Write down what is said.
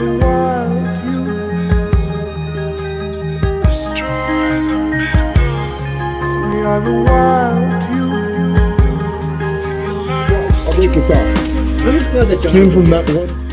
I'll take this off. Let me just go to the Came from that one.